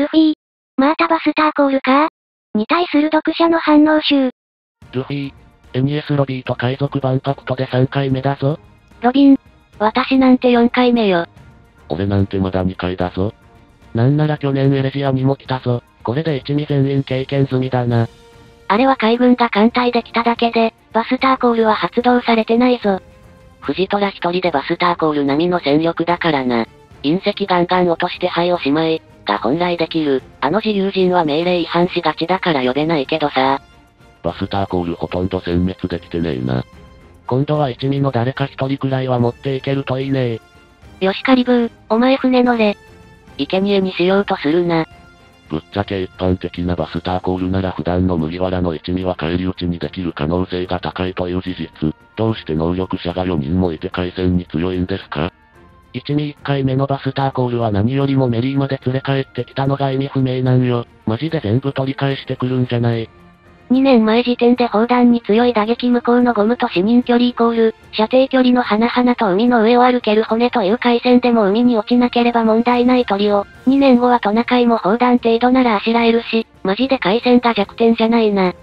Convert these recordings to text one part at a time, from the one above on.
ルフィ。またバスターコールか？に対する読者の反応集。ルフィ、エニエスロビーと海賊版パクトで3回目だぞ。ロビン、私なんて4回目よ。俺なんてまだ2回だぞ。なんなら去年エレジアにも来たぞ。これで一味全員経験済みだな。あれは海軍が艦隊で来ただけで、バスターコールは発動されてないぞ。藤虎一人でバスターコール並みの戦力だからな。隕石ガンガン落として灰をしまい、が本来できる。あの自由人は命令違反しがちだから呼べないけどさ。バスターコールほとんど殲滅できてねえな。今度は一味の誰か一人くらいは持っていけるといいねよしカリブー、お前船乗れ。生贄にしようとするな。ぶっちゃけ一般的なバスターコールなら普段の麦わらの一味は返り討ちにできる可能性が高いという事実。どうして能力者が4人もいて回戦に強いんですか？一味1回目のバスターコールは何よりもメリーまで連れ帰ってきたのが意味不明なんよ。マジで全部取り返してくるんじゃない。2年前時点で砲弾に強い打撃向こうのゴムと視認距離イコール、射程距離の花々と海の上を歩ける骨という回線でも海に落ちなければ問題ない鳥を、2年後はトナカイも砲弾程度ならあしらえるし、マジで回線が弱点じゃないな。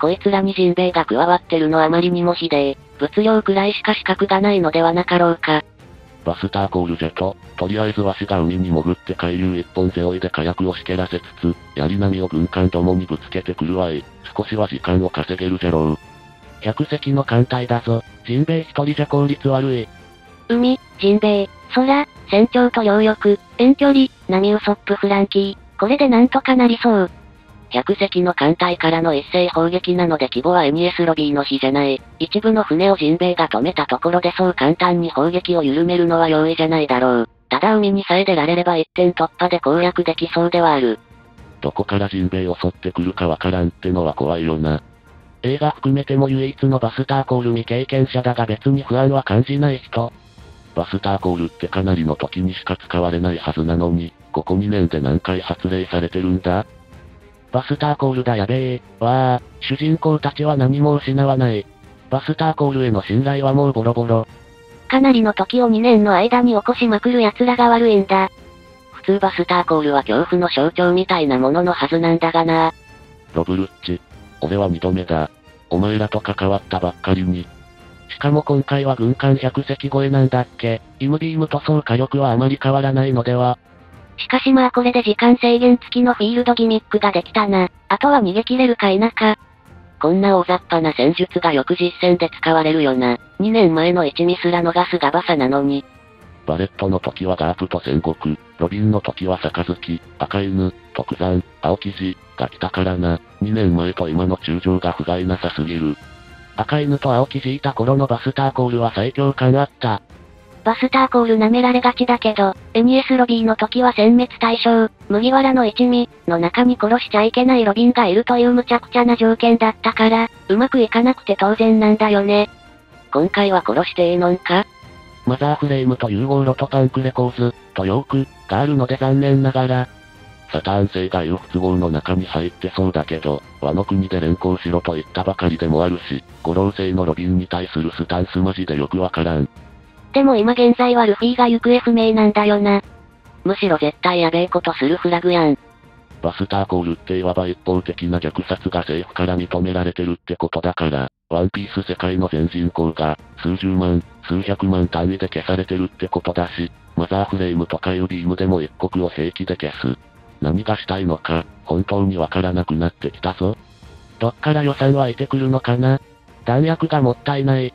こいつらにジンベエが加わってるのあまりにもひでえ、物量くらいしか資格がないのではなかろうか。バスターコールジェと、とりあえずわしが海に潜って海流一本背負いで火薬をしけらせつつ、槍波を軍艦どもにぶつけてくるわい。少しは時間を稼げるじゃろう。100隻の艦隊だぞ。ジンベエ一人じゃ効率悪い。海、ジンベエ、空、船長と両翼、遠距離、波ウソップフランキー。これでなんとかなりそう。100隻の艦隊からの一斉砲撃なので規模はエニエスロビーの比じゃない。一部の船をジンベエが止めたところでそう簡単に砲撃を緩めるのは容易じゃないだろう。ただ海にさえ出られれば一点突破で攻略できそうではある。どこからジンベエ襲ってくるかわからんってのは怖いよな。映画含めても唯一のバスターコール未経験者だが別に不安は感じない人。バスターコールってかなりの時にしか使われないはずなのに、ここ2年で何回発令されてるんだ？バスターコールだやべえ。わあ、主人公たちは何も失わない。バスターコールへの信頼はもうボロボロ。かなりの時を2年の間に起こしまくる奴らが悪いんだ。普通バスターコールは恐怖の象徴みたいなもののはずなんだがな。ロブルッチ。俺は二度目だ。お前らと関わったばっかりに。しかも今回は軍艦100隻超えなんだっけ。イムビーム塗装火力はあまり変わらないのではしかしまあこれで時間制限付きのフィールドギミックができたな。あとは逃げ切れるか否か。こんな大雑把な戦術がよく実戦で使われるよな。2年前の1ミスら逃すガバサなのに。バレットの時はガープと戦国、ロビンの時は杯、赤犬、特山、青生地が来たからな。2年前と今の中将が不甲斐なさすぎる。赤犬と青生地いた頃のバスターコールは最強感あった。バスターコール舐められがちだけど、エニエスロビーの時は殲滅対象、麦わらの一味の中に殺しちゃいけないロビンがいるという無茶苦茶な条件だったから、うまくいかなくて当然なんだよね。今回は殺してええのんか？マザーフレームと融合炉とパンクレコーズ、とヨーク、があるので残念ながら、サターン聖がいう不都合の中に入ってそうだけど、ワノ国で連行しろと言ったばかりでもあるし、五老星のロビンに対するスタンスマジでよくわからん。でも今現在はルフィが行方不明なんだよな。むしろ絶対やべえことするフラグやん。バスターコールっていわば一方的な虐殺が政府から認められてるってことだから、ワンピース世界の全人口が、数十万、数百万単位で消されてるってことだし、マザーフレームとかいうビームでも一国を平気で消す。何がしたいのか、本当にわからなくなってきたぞ。どっから予算湧いてくるのかな弾薬がもったいない。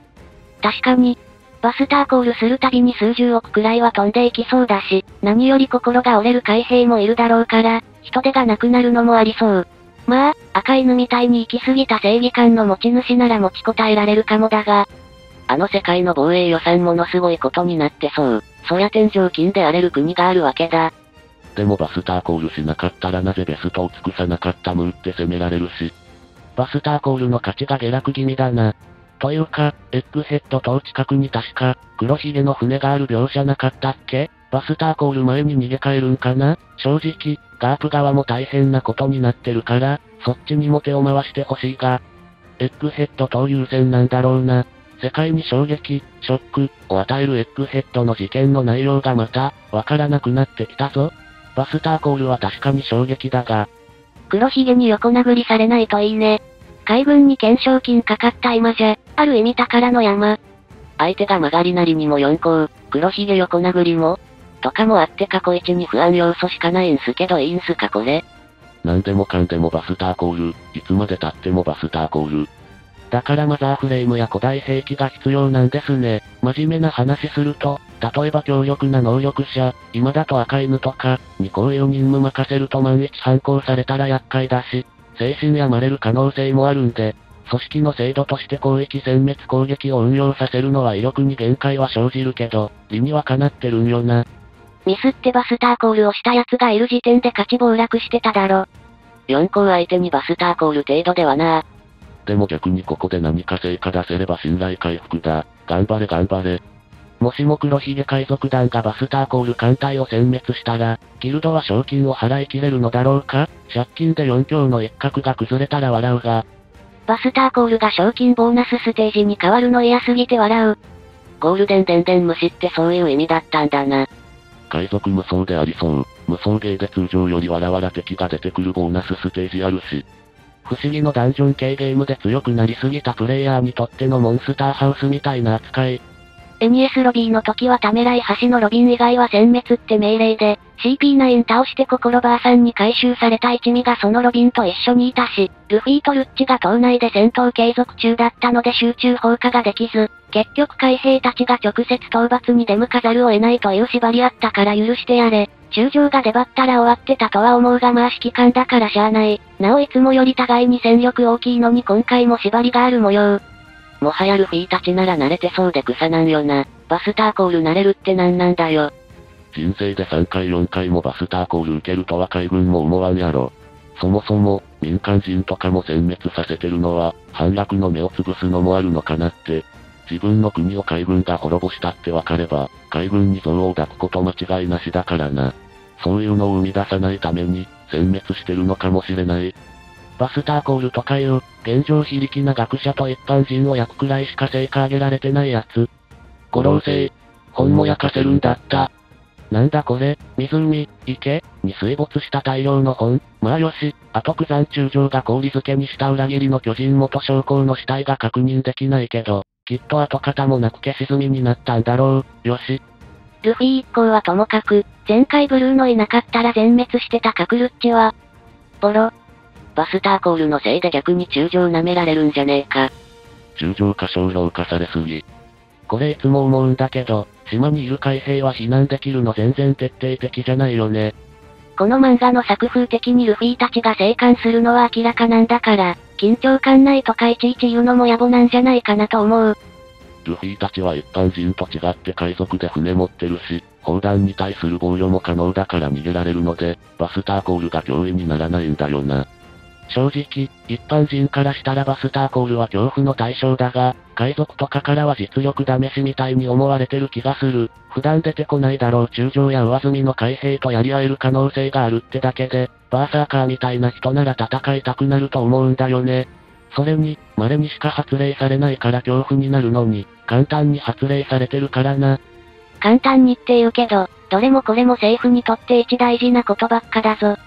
確かに、バスターコールするたびに数十億くらいは飛んでいきそうだし、何より心が折れる海兵もいるだろうから、人手がなくなるのもありそう。まあ、赤犬みたいに行き過ぎた正義感の持ち主なら持ちこたえられるかもだが、あの世界の防衛予算ものすごいことになってそう。そりゃ天井金で荒れる国があるわけだ。でもバスターコールしなかったらなぜベストを尽くさなかったムーって責められるし。バスターコールの価値が下落気味だな。というか、エッグヘッド島近くに確か、黒ひげの船がある描写なかったっけ？バスターコール前に逃げ帰るんかな？正直、ガープ側も大変なことになってるから、そっちにも手を回してほしいが、エッグヘッド島優先なんだろうな。世界に衝撃、ショックを与えるエッグヘッドの事件の内容がまた、わからなくなってきたぞ。バスターコールは確かに衝撃だが、黒ひげに横殴りされないといいね。海軍に懸賞金かかった今じゃ、ある意味宝の山。相手が曲がりなりにも4校、黒ひげ横殴りもとかもあって過去一に不安要素しかないんすけどいいんすかこれ。なんでもかんでもバスターコール、いつまで経ってもバスターコール。だからマザーフレームや古代兵器が必要なんですね。真面目な話すると、例えば強力な能力者、今だと赤犬とか、にこういう任務任せると万一反抗されたら厄介だし、精神病まれる可能性もあるんで、組織の制度として広域殲滅攻撃を運用させるのは威力に限界は生じるけど、理にはかなってるんよな。ミスってバスターコールをした奴がいる時点で勝ち暴落してただろ。4校相手にバスターコール程度ではなでも逆にここで何か成果出せれば信頼回復だ。頑張れ頑張れ。もしも黒ひげ海賊団がバスターコール艦隊を殲滅したら、ギルドは賞金を払い切れるのだろうか？借金で4強の一角が崩れたら笑うが。バスターコールが賞金ボーナスステージに変わるの嫌すぎて笑う。ゴールデンデンデン虫ってそういう意味だったんだな。海賊無双でありそう。無双ゲーで通常よりわらわら敵が出てくるボーナスステージあるし。不思議のダンジョン系ゲームで強くなりすぎたプレイヤーにとってのモンスターハウスみたいな扱い。エニエスロビーの時はためらい橋のロビン以外は殲滅って命令で、CP9 倒して心バーさんに回収された一味がそのロビンと一緒にいたし、ルフィとルッチが島内で戦闘継続中だったので集中放火ができず、結局海兵たちが直接討伐に出向かざるを得ないという縛りあったから許してやれ。中将が出張ったら終わってたとは思うがまあ指揮官だからしゃあない。なおいつもより互いに戦力大きいのに今回も縛りがある模様。もはやルフィたちなら慣れてそうで草なんよな。バスターコール慣れるってなんなんだよ。人生で3回4回もバスターコール受けるとは海軍も思わんやろ。そもそも、民間人とかも殲滅させてるのは、反落の目を潰すのもあるのかなって。自分の国を海軍が滅ぼしたってわかれば、海軍に像を抱くこと間違いなしだからな。そういうのを生み出さないために、殲滅してるのかもしれない。バスターコールとかいう、現状非力な学者と一般人を焼くくらいしか成果上げられてないやつ。五老星。本も焼かせるんだった。なんだこれ、湖、池、に水没した大量の本。まあよし、あと九山中将が氷漬けにした裏切りの巨人元将校の死体が確認できないけど、きっと跡形もなく消し済みになったんだろう。よし。ルフィ一行はともかく、前回ブルーのいなかったら全滅してたカクルッチは、ボロ。バスターコールのせいで逆に中将舐められるんじゃねえか。中将過小評価されすぎ。これいつも思うんだけど、島にいる海兵は避難できるの全然徹底的じゃないよね。この漫画の作風的にルフィたちが生還するのは明らかなんだから、緊張感ないとかいちいち言うのも野暮なんじゃないかなと思う。ルフィたちは一般人と違って海賊で船持ってるし、砲弾に対する防御も可能だから逃げられるので、バスターコールが脅威にならないんだよな。正直、一般人からしたらバスターコールは恐怖の対象だが、海賊とかからは実力試しみたいに思われてる気がする。普段出てこないだろう中将や上積みの海兵とやり合える可能性があるってだけで、バーサーカーみたいな人なら戦いたくなると思うんだよね。それに、稀にしか発令されないから恐怖になるのに、簡単に発令されてるからな。簡単にって言うけど、どれもこれも政府にとって一大事なことばっかだぞ。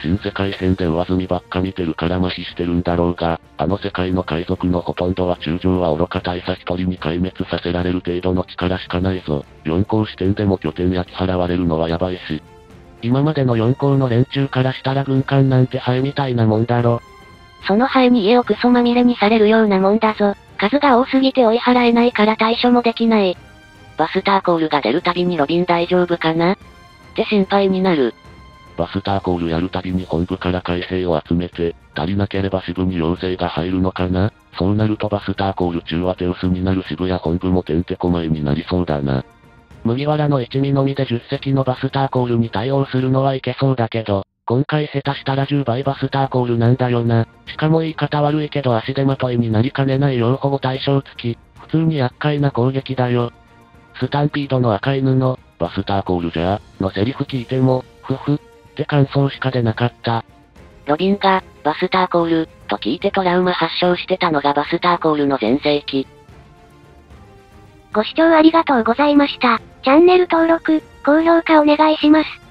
新世界編で上積みばっか見てるから麻痺してるんだろうが、あの世界の海賊のほとんどは中将は愚か大佐一人に壊滅させられる程度の力しかないぞ。四校視点でも拠点焼き払われるのはやばいし。今までの四校の連中からしたら軍艦なんてハエみたいなもんだろ。そのハエに家をクソまみれにされるようなもんだぞ。数が多すぎて追い払えないから対処もできない。バスターコールが出るたびにロビン大丈夫かな？って心配になる。バスターコールやるたびに本部から海兵を集めて、足りなければ支部に要請が入るのかな？そうなるとバスターコール中は手薄になる支部や本部もてんてこまいになりそうだな。麦わらの一味のみで10隻のバスターコールに対応するのはいけそうだけど、今回下手したら10倍バスターコールなんだよな。しかも言い方悪いけど足手まといになりかねない両保護対象付き、普通に厄介な攻撃だよ。スタンピードの赤犬の、バスターコールじゃのセリフ聞いても、ふふ、って感想しか出なかった。ロビンが、バスターコール、と聞いてトラウマ発症してたのがバスターコールの全盛期。ご視聴ありがとうございました。チャンネル登録、高評価お願いします。